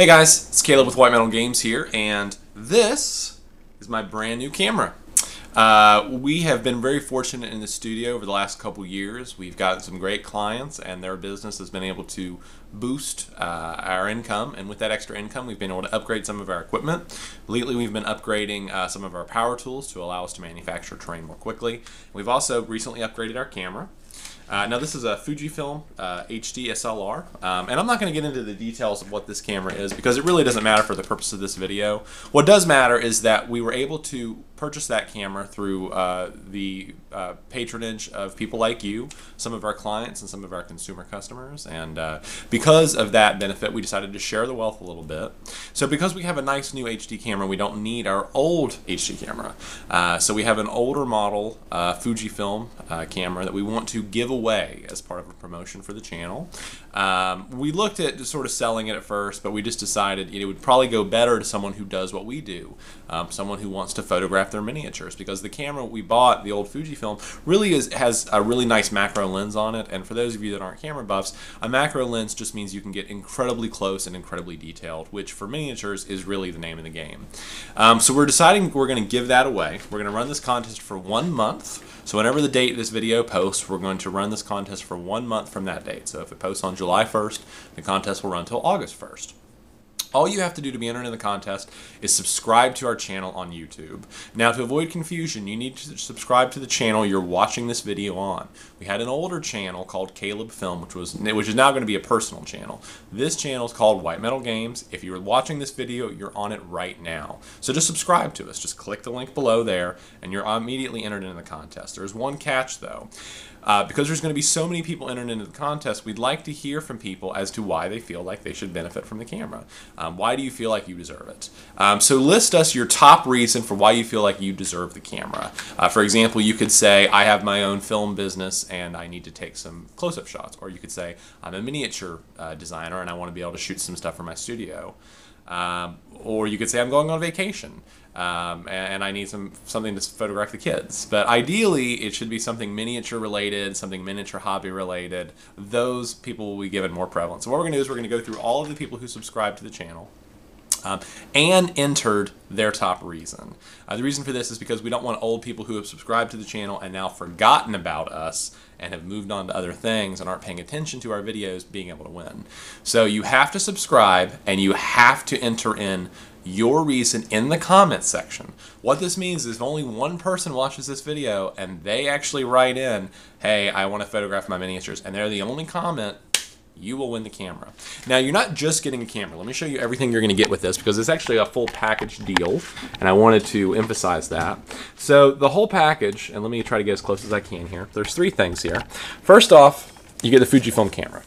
Hey guys, it's Caleb with White Metal Games here, and this is my brand new camera. Uh, we have been very fortunate in the studio over the last couple years. We've gotten some great clients, and their business has been able to boost uh, our income. And with that extra income, we've been able to upgrade some of our equipment. Lately, we've been upgrading uh, some of our power tools to allow us to manufacture terrain more quickly. We've also recently upgraded our camera. Uh, now this is a Fujifilm uh, HD SLR, um, and I'm not going to get into the details of what this camera is because it really doesn't matter for the purpose of this video. What does matter is that we were able to purchase that camera through uh, the uh, patronage of people like you, some of our clients and some of our consumer customers, and uh, because of that benefit, we decided to share the wealth a little bit. So because we have a nice new HD camera, we don't need our old HD camera. Uh, so we have an older model Fujifilm camera that we want to give away away as part of a promotion for the channel. Um, we looked at sort of selling it at first, but we just decided it would probably go better to someone who does what we do, um, someone who wants to photograph their miniatures, because the camera we bought, the old Fujifilm, really is has a really nice macro lens on it. And for those of you that aren't camera buffs, a macro lens just means you can get incredibly close and incredibly detailed, which for miniatures is really the name of the game. Um, so we're deciding we're going to give that away. We're going to run this contest for one month. So whenever the date this video posts, we're going to run this contest for one month from that date. So if it posts on July 1st, the contest will run until August 1st. All you have to do to be entered in the contest is subscribe to our channel on YouTube. Now, to avoid confusion, you need to subscribe to the channel you're watching this video on. We had an older channel called Caleb Film, which was which is now going to be a personal channel. This channel is called White Metal Games. If you're watching this video, you're on it right now. So just subscribe to us. Just click the link below there, and you're immediately entered into the contest. There's one catch, though. Uh, because there's going to be so many people entering into the contest, we'd like to hear from people as to why they feel like they should benefit from the camera. Um, why do you feel like you deserve it? Um, so list us your top reason for why you feel like you deserve the camera. Uh, for example, you could say, I have my own film business and I need to take some close-up shots. Or you could say, I'm a miniature uh, designer and I want to be able to shoot some stuff for my studio. Um, or you could say, I'm going on vacation um, and, I need some something to photograph the kids. But ideally, it should be something miniature related, something miniature hobby related. Those people will be given more prevalence. So what we're going to do is we're going to go through all of the people who subscribe to the channel. Um, and entered their top reason. Uh, the reason for this is because we don't want old people who have subscribed to the channel and now forgotten about us and have moved on to other things and aren't paying attention to our videos being able to win. So you have to subscribe and you have to enter in your reason in the comments section. What this means is if only one person watches this video and they actually write in, hey, I want to photograph my miniatures, and they're the only comment, you will win the camera. Now, you're not just getting a camera. Let me show you everything you're going to get with this because it's actually a full package deal, and I wanted to emphasize that. So the whole package, and let me try to get as close as I can here. There's three things here. First off, you get the Fujifilm camera.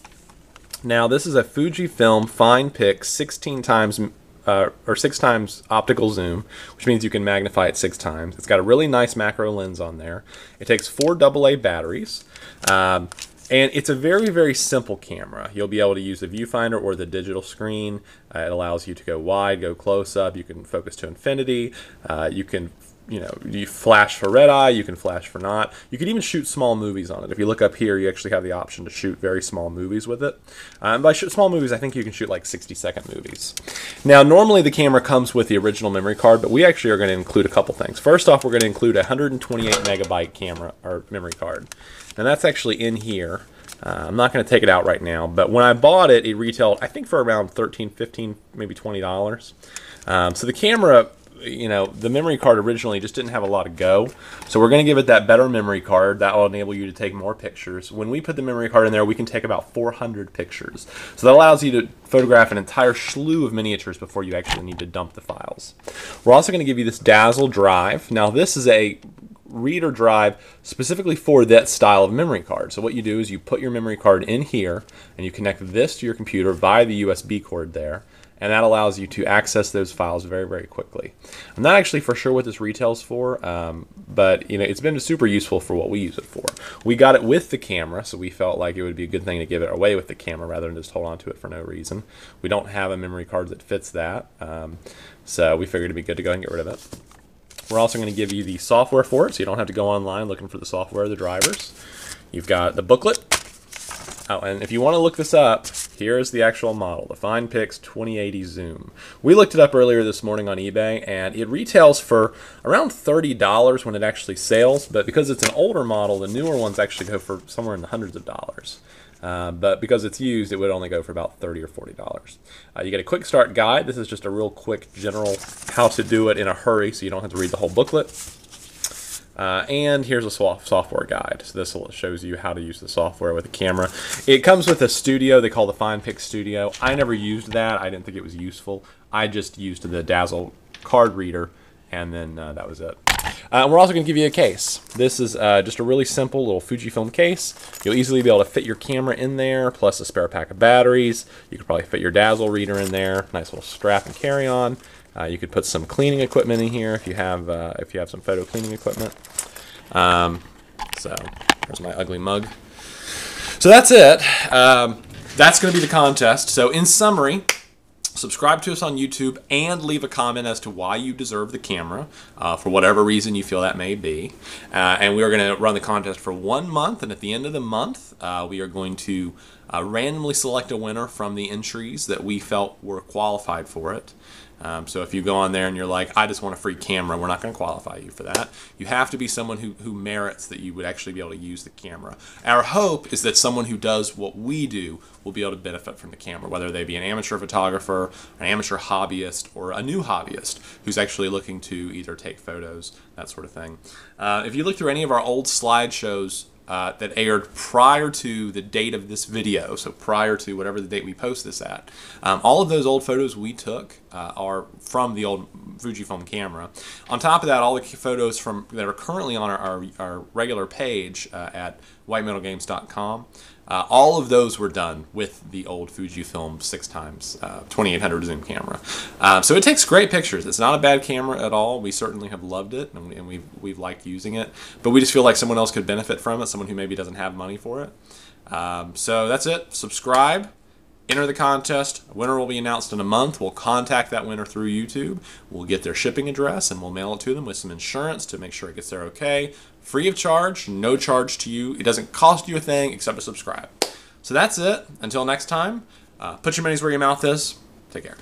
Now, this is a Fujifilm FinePix 16 times uh, or six times optical zoom, which means you can magnify it six times. It's got a really nice macro lens on there. It takes four AA batteries. Um, and it's a very, very simple camera. You'll be able to use the viewfinder or the digital screen. Uh, it allows you to go wide, go close up. You can focus to infinity. Uh, you can you know, you flash for red eye, you can flash for not. You can even shoot small movies on it. If you look up here, you actually have the option to shoot very small movies with it. Um, by small movies, I think you can shoot like 60 second movies. Now, normally the camera comes with the original memory card, but we actually are going to include a couple things. First off, we're going to include a 128 megabyte camera or memory card. And that's actually in here. Uh, I'm not going to take it out right now, but when I bought it, it retailed, I think, for around 13 15 maybe $20. Um, so the camera you know, the memory card originally just didn't have a lot of go. So we're going to give it that better memory card. That will enable you to take more pictures. When we put the memory card in there, we can take about 400 pictures. So that allows you to photograph an entire slew of miniatures before you actually need to dump the files. We're also going to give you this Dazzle drive. Now this is a reader drive specifically for that style of memory card. So what you do is you put your memory card in here and you connect this to your computer via the USB cord there and that allows you to access those files very, very quickly. I'm not actually for sure what this retails for, um, but you know it's been super useful for what we use it for. We got it with the camera, so we felt like it would be a good thing to give it away with the camera rather than just hold on to it for no reason. We don't have a memory card that fits that, um, so we figured it'd be good to go ahead and get rid of it. We're also going to give you the software for it, so you don't have to go online looking for the software the drivers. You've got the booklet. Oh, and if you want to look this up, Here is the actual model, the FinePix 2080 Zoom. We looked it up earlier this morning on eBay, and it retails for around $30 when it actually sales, but because it's an older model, the newer ones actually go for somewhere in the hundreds of dollars. Uh, but because it's used, it would only go for about 30 or $40. Uh, you get a quick start guide. This is just a real quick general how to do it in a hurry so you don't have to read the whole booklet. Uh, and here's a software guide. So this shows you how to use the software with the camera. It comes with a studio they call the FinePix Studio. I never used that. I didn't think it was useful. I just used the Dazzle card reader, and then uh, that was it. Uh, we're also going to give you a case. This is uh, just a really simple little Fujifilm case. You'll easily be able to fit your camera in there, plus a spare pack of batteries. You could probably fit your Dazzle reader in there. Nice little strap and carry on. Uh, you could put some cleaning equipment in here if you have uh, if you have some photo cleaning equipment. Um, so there's my ugly mug. So that's it. Um, that's going to be the contest. So in summary, subscribe to us on YouTube and leave a comment as to why you deserve the camera uh, for whatever reason you feel that may be. Uh, and we are going to run the contest for one month. And at the end of the month, uh, we are going to uh, randomly select a winner from the entries that we felt were qualified for it. Um, so if you go on there and you're like, I just want a free camera, we're not going to qualify you for that. You have to be someone who, who merits that you would actually be able to use the camera. Our hope is that someone who does what we do will be able to benefit from the camera, whether they be an amateur photographer, an amateur hobbyist, or a new hobbyist who's actually looking to either take photos, that sort of thing. Uh, if you look through any of our old slideshows, uh, that aired prior to the date of this video, so prior to whatever the date we post this at. Um, all of those old photos we took uh, are from the old Fujifilm camera. On top of that, all the photos from that are currently on our, our, our regular page uh, at whitemetalgames.com uh, all of those were done with the old Fujifilm 6 times uh, 2800 zoom camera. Uh, so it takes great pictures. It's not a bad camera at all. We certainly have loved it and, and we've, we've liked using it. But we just feel like someone else could benefit from it, someone who maybe doesn't have money for it. Um, so that's it. Subscribe. Enter the contest. A winner will be announced in a month. We'll contact that winner through YouTube. We'll get their shipping address and we'll mail it to them with some insurance to make sure it gets there okay. Free of charge, no charge to you. It doesn't cost you a thing except to subscribe. So that's it. Until next time, uh, put your money where your mouth is. Take care.